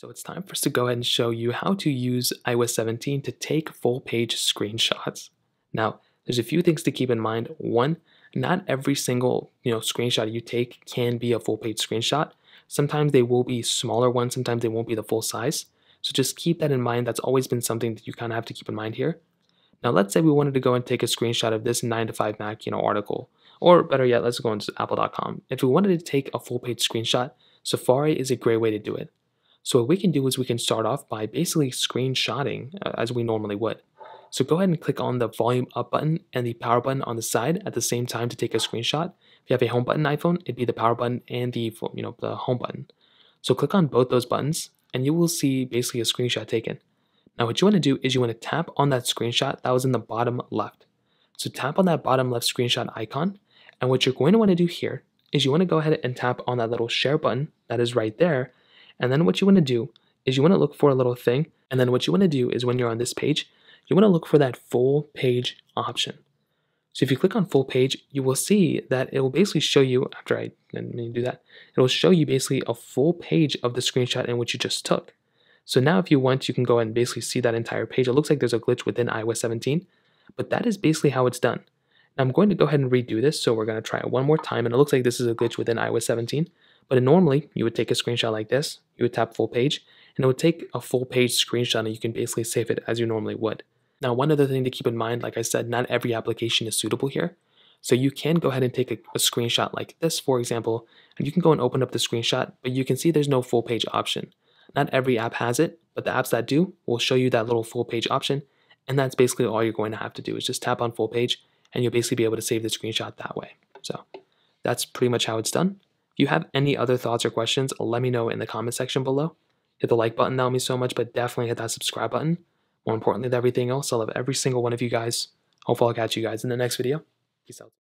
So it's time for us to go ahead and show you how to use iOS 17 to take full page screenshots. Now, there's a few things to keep in mind. One, not every single you know screenshot you take can be a full page screenshot. Sometimes they will be smaller ones, sometimes they won't be the full size. So just keep that in mind. That's always been something that you kind of have to keep in mind here. Now let's say we wanted to go and take a screenshot of this 9 to 5 Mac you know article. Or better yet, let's go into apple.com. If we wanted to take a full page screenshot, Safari is a great way to do it. So what we can do is we can start off by basically screenshotting uh, as we normally would. So go ahead and click on the volume up button and the power button on the side at the same time to take a screenshot. If you have a home button iPhone, it'd be the power button and the you know the home button. So click on both those buttons and you will see basically a screenshot taken. Now what you want to do is you want to tap on that screenshot that was in the bottom left. So tap on that bottom left screenshot icon and what you're going to want to do here is you want to go ahead and tap on that little share button that is right there and then what you want to do is you want to look for a little thing. And then what you want to do is when you're on this page, you want to look for that full page option. So if you click on full page, you will see that it will basically show you, after I do that, it will show you basically a full page of the screenshot in which you just took. So now if you want, you can go and basically see that entire page. It looks like there's a glitch within iOS 17, but that is basically how it's done. Now I'm going to go ahead and redo this, so we're going to try it one more time, and it looks like this is a glitch within iOS 17. But normally, you would take a screenshot like this, you would tap full page, and it would take a full page screenshot and you can basically save it as you normally would. Now, one other thing to keep in mind, like I said, not every application is suitable here. So you can go ahead and take a, a, screenshot like this, for example, and you can go and open up the screenshot, but you can see there's no full page option. Not every app has it, but the apps that do will show you that little full page option, and that's basically all you're going to have to do is just tap on full page, and you'll basically be able to save the screenshot that way. So that's pretty much how it's done you have any other thoughts or questions, let me know in the comment section below. Hit the like button, that would mean so much, but definitely hit that subscribe button. More importantly than everything else, I love every single one of you guys. Hopefully I'll catch you guys in the next video. Peace out.